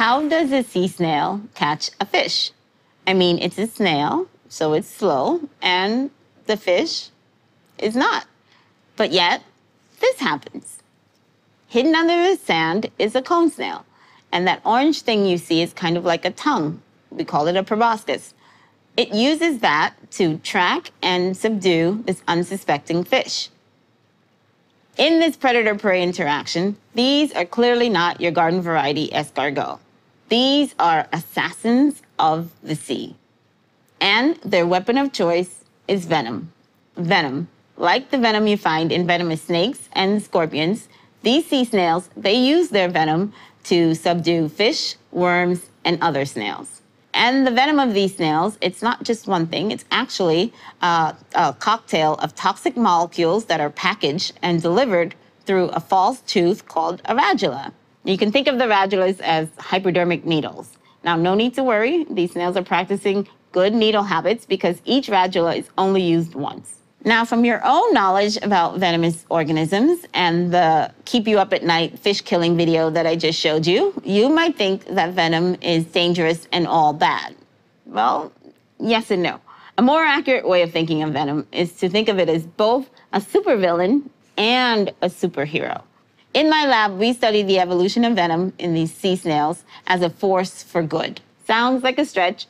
How does a sea snail catch a fish? I mean, it's a snail, so it's slow, and the fish is not. But yet, this happens. Hidden under the sand is a cone snail, and that orange thing you see is kind of like a tongue. We call it a proboscis. It uses that to track and subdue this unsuspecting fish. In this predator prey interaction, these are clearly not your garden variety escargot. These are assassins of the sea. And their weapon of choice is venom. Venom. Like the venom you find in venomous snakes and scorpions, these sea snails, they use their venom to subdue fish, worms, and other snails. And the venom of these snails, it's not just one thing, it's actually uh, a cocktail of toxic molecules that are packaged and delivered through a false tooth called a radula. You can think of the radulas as hypodermic needles. Now, no need to worry, these snails are practicing good needle habits because each radula is only used once. Now, from your own knowledge about venomous organisms and the keep you up at night fish killing video that I just showed you, you might think that venom is dangerous and all bad. Well, yes and no. A more accurate way of thinking of venom is to think of it as both a supervillain and a superhero. In my lab, we study the evolution of venom in these sea snails as a force for good. Sounds like a stretch,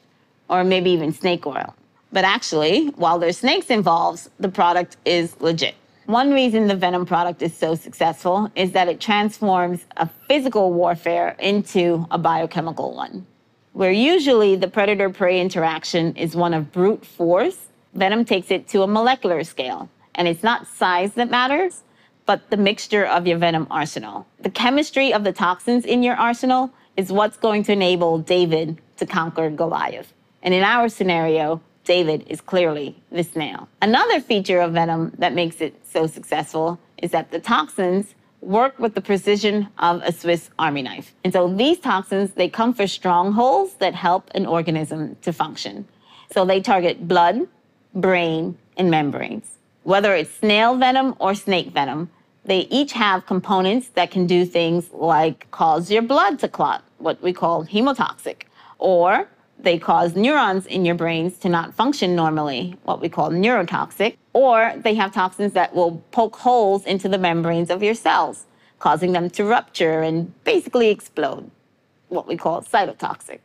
or maybe even snake oil. But actually, while there's snakes involved, the product is legit. One reason the Venom product is so successful is that it transforms a physical warfare into a biochemical one. Where usually the predator prey interaction is one of brute force, Venom takes it to a molecular scale. And it's not size that matters, but the mixture of your Venom arsenal. The chemistry of the toxins in your arsenal is what's going to enable David to conquer Goliath. And in our scenario, David is clearly the snail. Another feature of venom that makes it so successful is that the toxins work with the precision of a Swiss army knife. And so these toxins, they come for strongholds that help an organism to function. So they target blood, brain, and membranes. Whether it's snail venom or snake venom, they each have components that can do things like cause your blood to clot, what we call hemotoxic, or they cause neurons in your brains to not function normally, what we call neurotoxic, or they have toxins that will poke holes into the membranes of your cells, causing them to rupture and basically explode, what we call cytotoxic.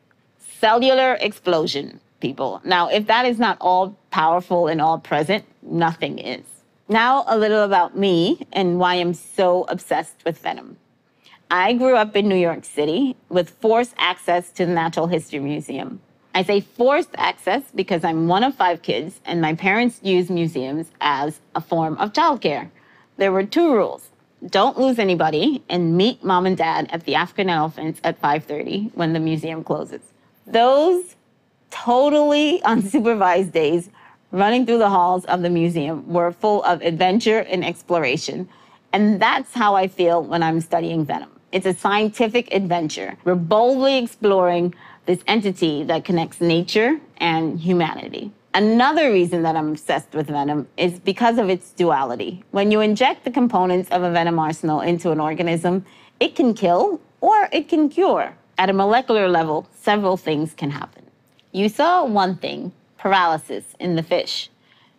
Cellular explosion, people. Now, if that is not all powerful and all present, nothing is. Now, a little about me and why I'm so obsessed with venom. I grew up in New York City with forced access to the Natural History Museum. I say forced access because I'm one of five kids and my parents use museums as a form of childcare. There were two rules. Don't lose anybody and meet mom and dad at the African elephants at 5:30 when the museum closes. Those totally unsupervised days running through the halls of the museum were full of adventure and exploration. And that's how I feel when I'm studying venom. It's a scientific adventure. We're boldly exploring this entity that connects nature and humanity. Another reason that I'm obsessed with venom is because of its duality. When you inject the components of a venom arsenal into an organism, it can kill or it can cure. At a molecular level, several things can happen. You saw one thing paralysis in the fish.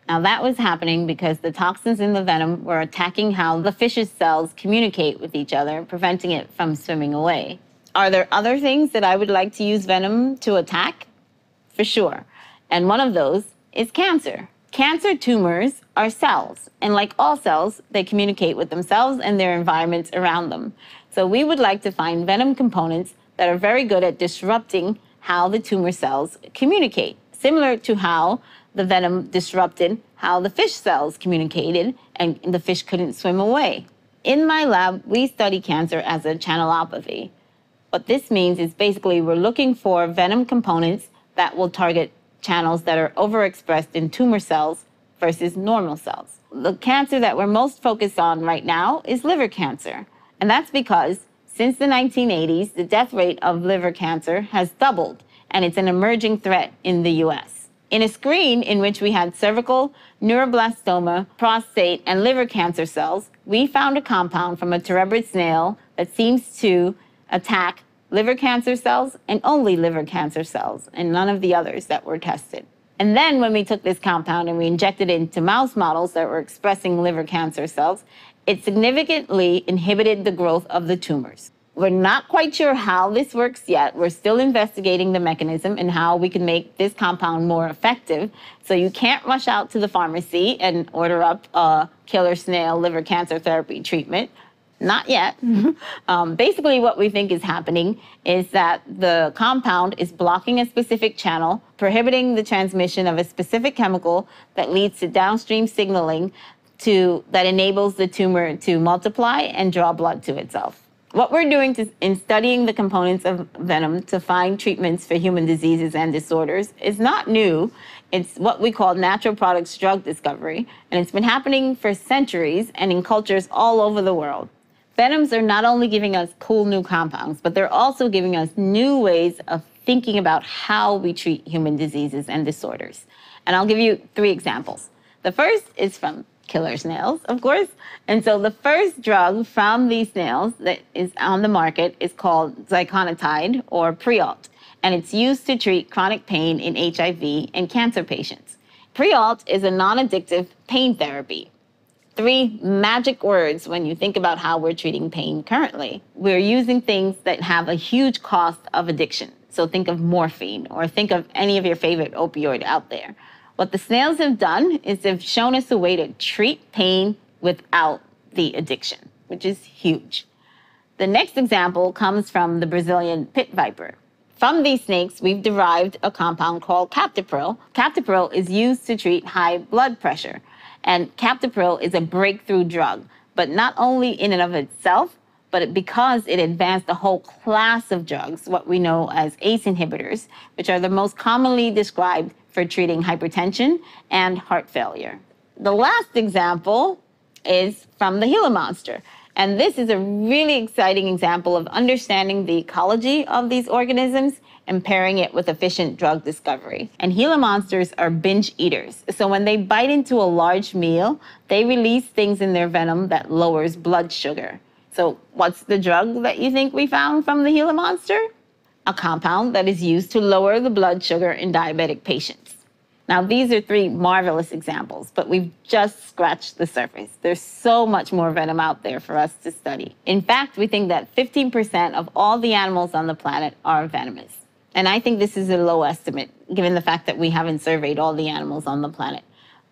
Now, that was happening because the toxins in the venom were attacking how the fish's cells communicate with each other, preventing it from swimming away. Are there other things that I would like to use venom to attack? For sure. And one of those is cancer. Cancer tumors are cells, and like all cells, they communicate with themselves and their environments around them. So we would like to find venom components that are very good at disrupting how the tumor cells communicate, similar to how the venom disrupted how the fish cells communicated and the fish couldn't swim away. In my lab, we study cancer as a channelopathy. What this means is basically we're looking for venom components that will target channels that are overexpressed in tumor cells versus normal cells. The cancer that we're most focused on right now is liver cancer. And that's because since the 1980s, the death rate of liver cancer has doubled, and it's an emerging threat in the US. In a screen in which we had cervical, neuroblastoma, prostate, and liver cancer cells, we found a compound from a terebrid snail that seems to attack liver cancer cells and only liver cancer cells, and none of the others that were tested. And then when we took this compound and we injected it into mouse models that were expressing liver cancer cells, it significantly inhibited the growth of the tumors. We're not quite sure how this works yet. We're still investigating the mechanism and how we can make this compound more effective. So you can't rush out to the pharmacy and order up a killer snail liver cancer therapy treatment. Not yet. um, basically, what we think is happening is that the compound is blocking a specific channel, prohibiting the transmission of a specific chemical that leads to downstream signaling to, that enables the tumor to multiply and draw blood to itself. What we're doing to, in studying the components of venom to find treatments for human diseases and disorders is not new. It's what we call natural products drug discovery, and it's been happening for centuries and in cultures all over the world. Venoms are not only giving us cool new compounds, but they're also giving us new ways of thinking about how we treat human diseases and disorders. And I'll give you three examples. The first is from killer snails, of course. And so the first drug from these snails that is on the market is called ziconotide or Prialt, and it's used to treat chronic pain in HIV and cancer patients. Prialt is a non addictive pain therapy three magic words when you think about how we're treating pain currently. We're using things that have a huge cost of addiction. So think of morphine or think of any of your favorite opioid out there. What the snails have done is they've shown us a way to treat pain without the addiction, which is huge. The next example comes from the Brazilian pit viper. From these snakes, we've derived a compound called captopril. Captopril is used to treat high blood pressure. And captopril is a breakthrough drug, but not only in and of itself, but because it advanced a whole class of drugs, what we know as ACE inhibitors, which are the most commonly described for treating hypertension and heart failure. The last example is from the Gila monster. And this is a really exciting example of understanding the ecology of these organisms and pairing it with efficient drug discovery. And Gila monsters are binge eaters. So when they bite into a large meal, they release things in their venom that lowers blood sugar. So what's the drug that you think we found from the Gila monster? A compound that is used to lower the blood sugar in diabetic patients. Now, these are three marvelous examples, but we've just scratched the surface. There's so much more venom out there for us to study. In fact, we think that 15% of all the animals on the planet are venomous. And I think this is a low estimate, given the fact that we haven't surveyed all the animals on the planet.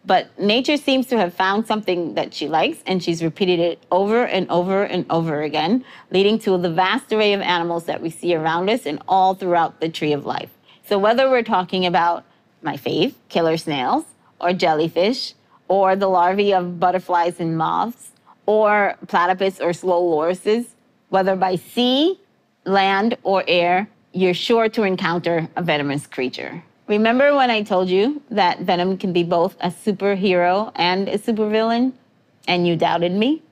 But nature seems to have found something that she likes, and she's repeated it over and over and over again, leading to the vast array of animals that we see around us and all throughout the tree of life. So, whether we're talking about my fave, killer snails, or jellyfish, or the larvae of butterflies and moths, or platypus or slow lorises, whether by sea, land, or air, you're sure to encounter a venomous creature. Remember when I told you that venom can be both a superhero and a supervillain? And you doubted me?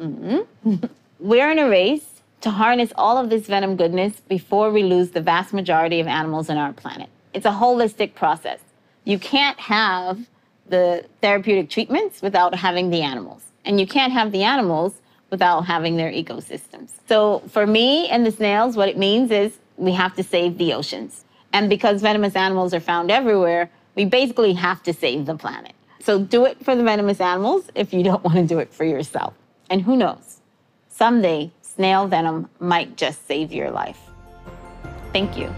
Mm-hmm. We're in a race to harness all of this venom goodness before we lose the vast majority of animals on our planet. It's a holistic process. You can't have the therapeutic treatments without having the animals. And you can't have the animals without having their ecosystems. So for me and the snails, what it means is we have to save the oceans. And because venomous animals are found everywhere, we basically have to save the planet. So do it for the venomous animals if you don't want to do it for yourself. And who knows? Someday, snail venom might just save your life. Thank you.